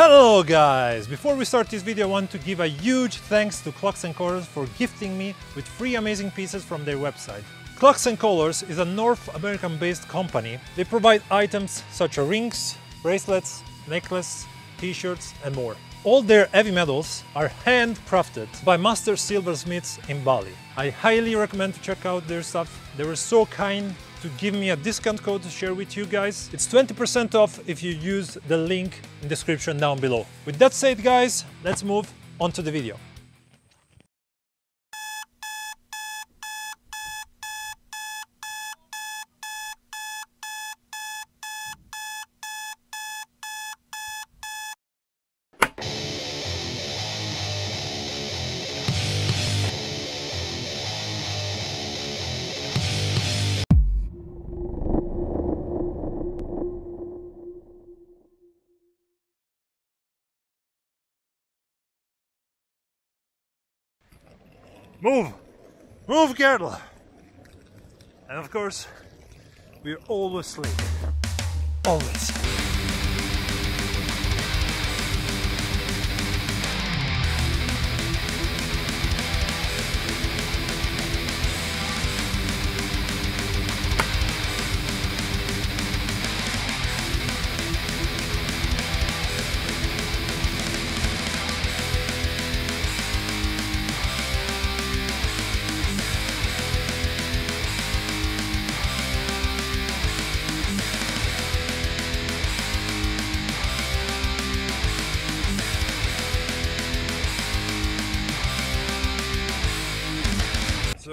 Hello guys! Before we start this video I want to give a huge thanks to Clocks and Colors for gifting me with three amazing pieces from their website. Clocks and Colors is a North American based company. They provide items such as rings, bracelets, necklaces, t-shirts and more. All their heavy metals are handcrafted by master silversmiths in Bali. I highly recommend to check out their stuff. They were so kind to give me a discount code to share with you guys. It's 20% off if you use the link in description down below. With that said guys, let's move on to the video. Move! Move, Gertl! And of course, we're always sleep. Always.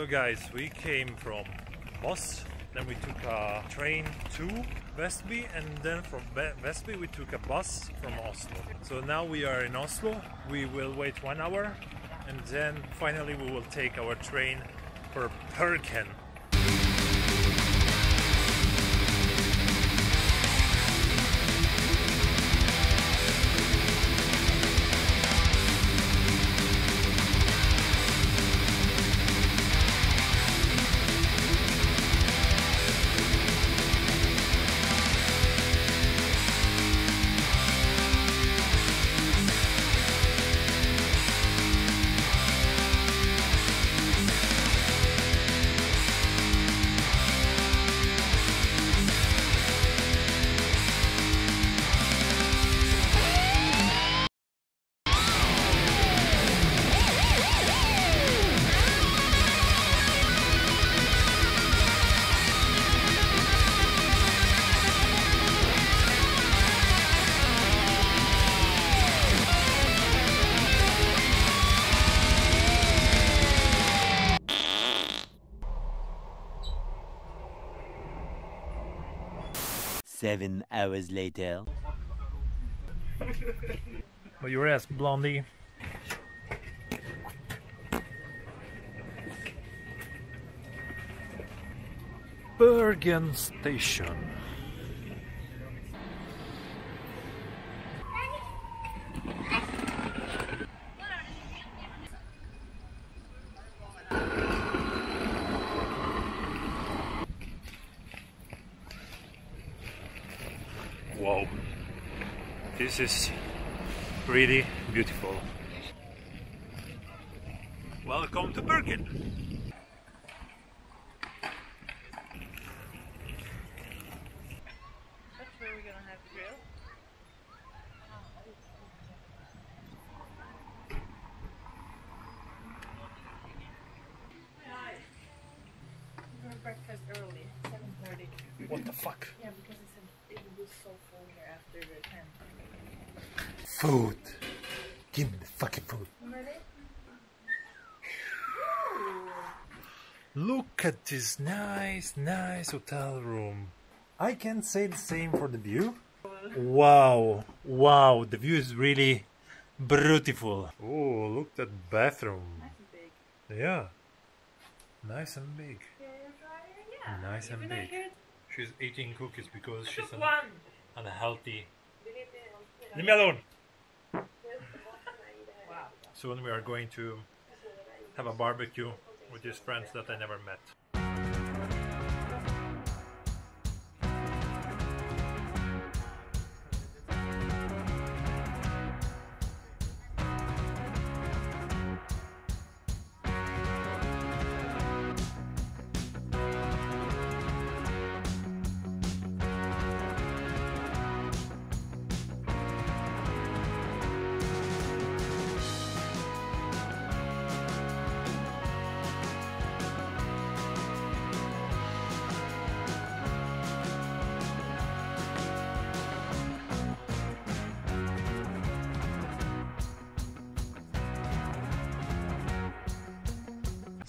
So guys, we came from Moss, then we took a train to Vestby and then from Vestby we took a bus from Oslo. So now we are in Oslo, we will wait one hour and then finally we will take our train for Bergen. Seven hours later. But your ass, Blondie. Bergen Station. Wow, this is really beautiful. Welcome to Bergen. That's where we're gonna have the grill. We're gonna breakfast early, seven thirty. What the fuck? Yeah, because it said it will be so full here after the ten. Food. Give me the fucking food. Ready? Look at this nice, nice hotel room. I can say the same for the view. Wow, wow, the view is really beautiful. Oh, look at that bathroom. Nice and big. Yeah, nice and big. Hair yeah. Nice and Even a big. She's eating cookies because she's Just an one. unhealthy. Leave me alone. Wow. Soon we are going to have a barbecue with these friends that I never met.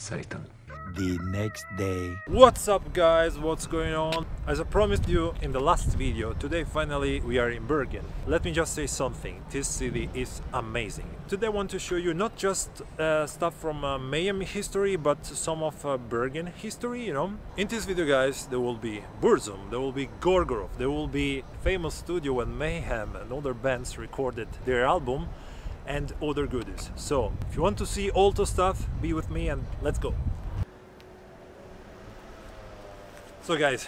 Satan. The next day. What's up guys, what's going on? As I promised you in the last video, today finally we are in Bergen. Let me just say something, this city is amazing. Today I want to show you not just uh, stuff from uh, Mayhem history, but some of uh, Bergen history, you know. In this video guys, there will be Burzum, there will be Gorgoroth, there will be famous studio when Mayhem and other bands recorded their album and other goodies. So, if you want to see all the stuff, be with me and let's go. So guys,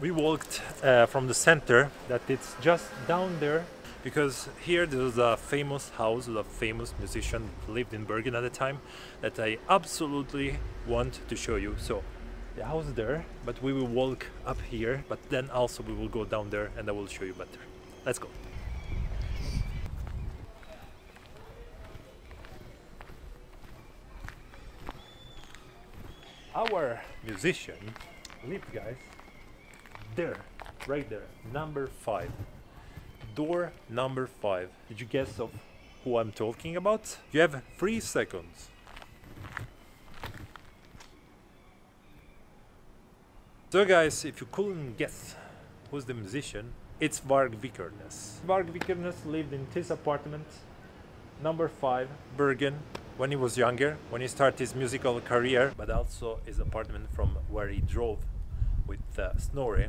we walked uh, from the center that it's just down there because here there's a famous house of a famous musician lived in Bergen at the time that I absolutely want to show you. So the house there, but we will walk up here, but then also we will go down there and I will show you better. Let's go. Our musician lived guys. There right there. Number five. Door number five. Did you guess of who i'm talking about? You have three seconds. So guys if you couldn't guess who's the musician it's Varg Vikernes. Varg Vikernes lived in this apartment number five Bergen when he was younger, when he started his musical career, but also his apartment from where he drove with uh, Snorri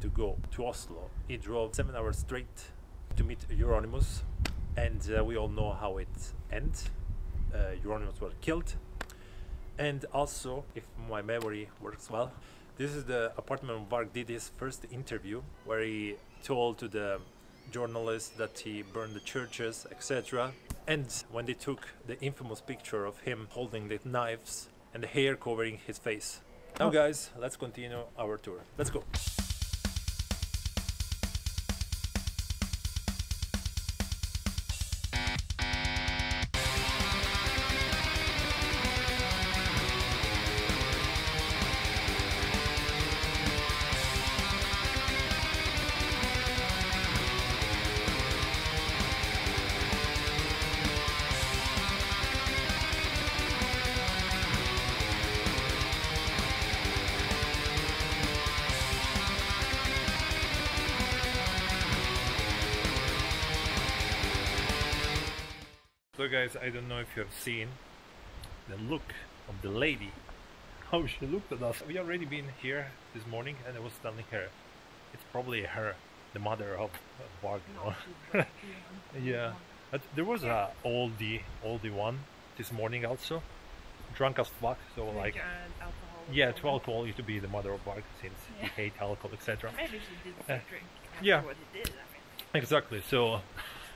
to go to Oslo. He drove seven hours straight to meet Euronymous, and uh, we all know how it ends. Uh, Euronymous was killed, and also, if my memory works well, this is the apartment where Varg did his first interview, where he told to the journalists that he burned the churches, etc. And when they took the infamous picture of him holding the knives and the hair covering his face. Now, oh. guys, let's continue our tour. Let's go. Guys, I don't know if you have seen the look of the lady, how she looked at us. We already been here this morning and I was telling her, it's probably her, the mother of uh, know? yeah, but there was a oldie, oldie one this morning also, drunk as fuck, so like, yeah, to alcohol used to be the mother of Varg since Yeah. he hate alcohol, etc. Maybe she did Uh, drink. yeah. What he did, I mean. Exactly. So,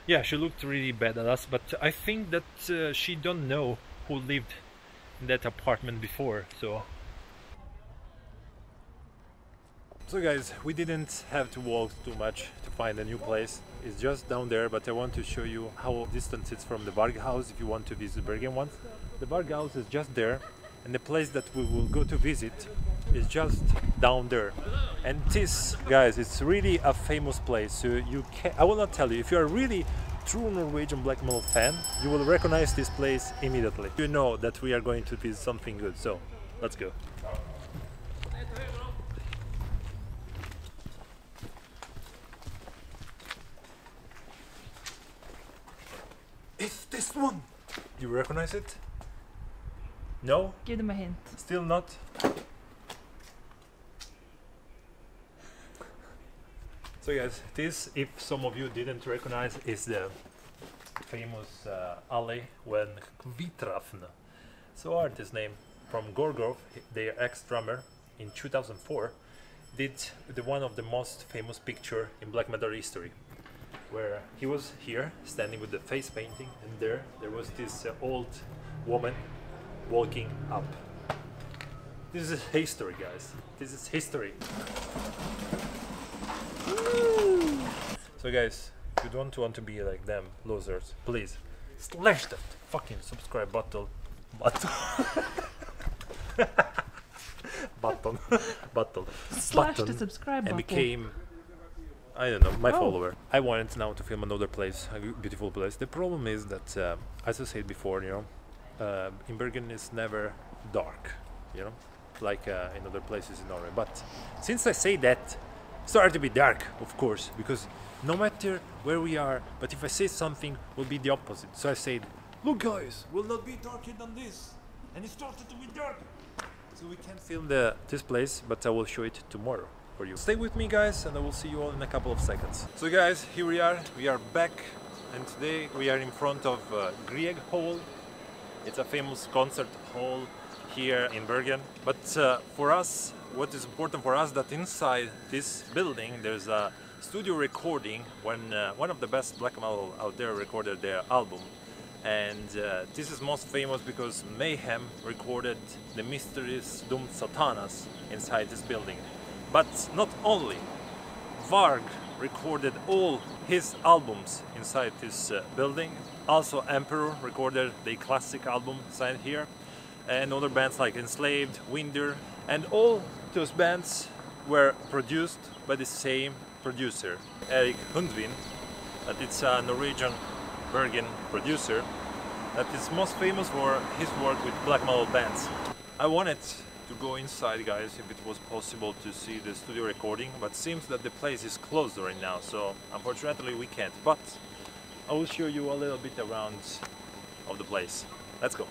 yeah, she looked really bad at us, but I think that uh, she don't know who lived in that apartment before. So. So guys, we didn't have to walk too much to find a new place. It's just down there, but I want to show you how distant it's from the Varg house if you want to visit Bergen once. The Varg house is just there, and the place that we will go to visit is just down there. And this, guys, it's really a famous place. So you can I will not tell you if you are really true Norwegian black metal fan, you will recognize this place immediately. You know that we are going to visit something good. So let's go. It's this one. You recognize it? No? Give them a hint. Still not? So guys, this, if some of you didn't recognize, is the famous uh, alley when Kvitrafn, so artist name from Gorgoroth, their ex-drummer, in 2004, did the one of the most famous picture in black metal history, where he was here standing with the face painting, and there there was this uh, old woman walking up. This is history, guys. This is history. So, guys, if you don't want to be like them losers, please slash that fucking subscribe button. Button. button. button. Slash button the subscribe button. and became I don't know my Oh. follower. I wanted now to film another place, a beautiful place. The problem is that, uh, as I said before, you know, uh, in Bergen is never dark, you know, like uh, in other places in Norway. But since I say that, started to be dark, of course, because no matter where we are, but if I say something, will be the opposite. So I said, "Look, guys, will not be darker than this," and it started to be dark. So we can't film the this place, but I will show it tomorrow for you. Stay with me, guys, and I will see you all in a couple of seconds. So, guys, here we are. We are back, and today we are in front of uh, Grieg Hall. It's a famous concert hall here in Bergen. But uh, for us, what is important for us that inside this building there's a studio recording when uh, one of the best black metal out there recorded their album and uh, this is most famous because Mayhem recorded De Mysteriis Dom Sathanas inside this building. But not only, Varg recorded all his albums inside this uh, building. Also Emperor recorded the classic album inside here. And other bands like Enslaved, Winder, and all those bands were produced by the same producer, Erik Hundvin. That it's a Norwegian Bergen producer that is most famous for his work with black metal bands. I wanted to go inside guys if it was possible to see the studio recording but seems that the place is closed right now so unfortunately we can't but I will show you a little bit around of the place. Let's go.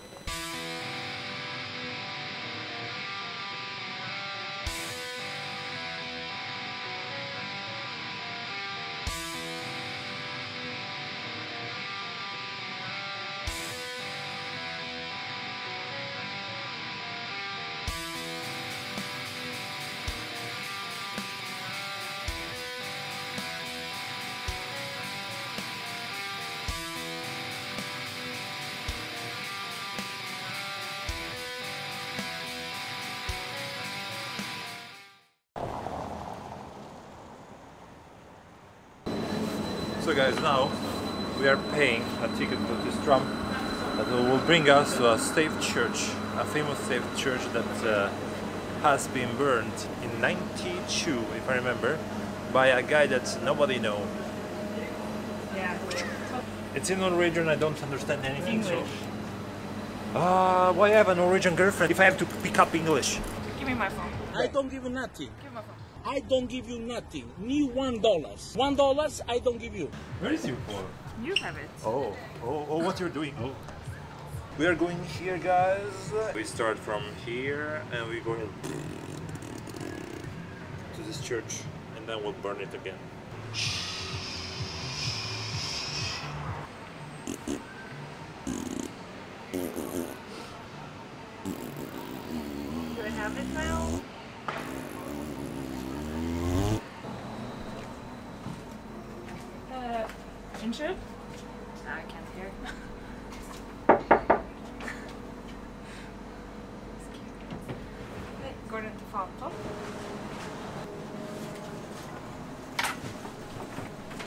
So guys, now we are paying a ticket to this tram that will bring us to a stave church, a famous stave church that uh, has been burned in 92, if I remember, by a guy that nobody know. Yeah. It's in Norwegian, I don't understand anything, English. so... Uh, why I have a Norwegian girlfriend if I have to pick up English? Give me my phone. I don't give you nothing. Give me my phone. I don't give you nothing. Me one dollars. One dollars I don't give you. Where is your phone? You have it. Oh, oh, oh, what you're doing? Oh. We are going here, guys. We start from here and we're going to this church and then we'll burn it again.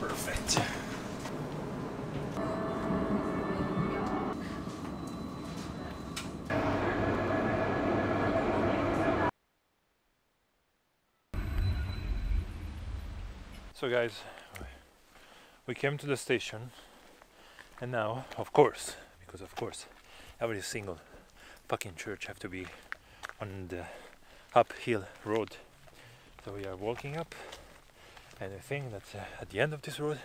Perfect. So guys, we came to the station and now, of course, because of course, every single fucking church have to be on the uphill road. So we are walking up and I think that uh, at the end of this road,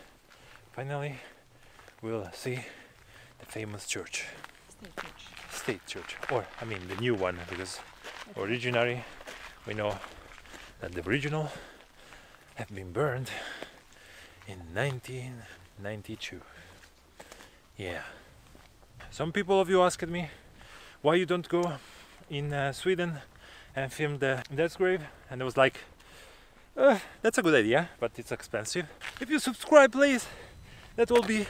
finally, we'll see the famous church, state church, State church. or I mean the new one, because originally we know that the original have been burned in 1992. Yeah. Some people of you asked me why you don't go in uh, Sweden and film the Dead's Grave, and I was like, uh, that's a good idea, but it's expensive. If you subscribe, please, that will be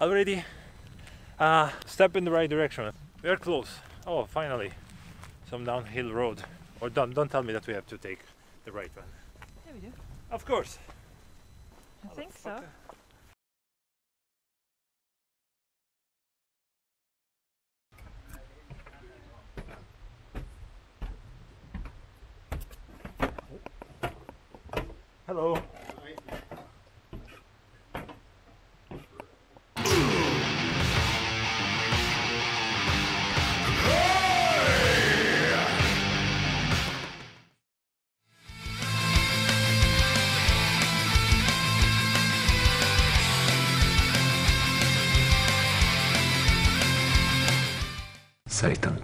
already a step in the right direction. We are close. Oh, finally, some downhill road. Or don't don't tell me that we have to take the right one. Yeah, we do. Of course. I think so. Hello. Satan.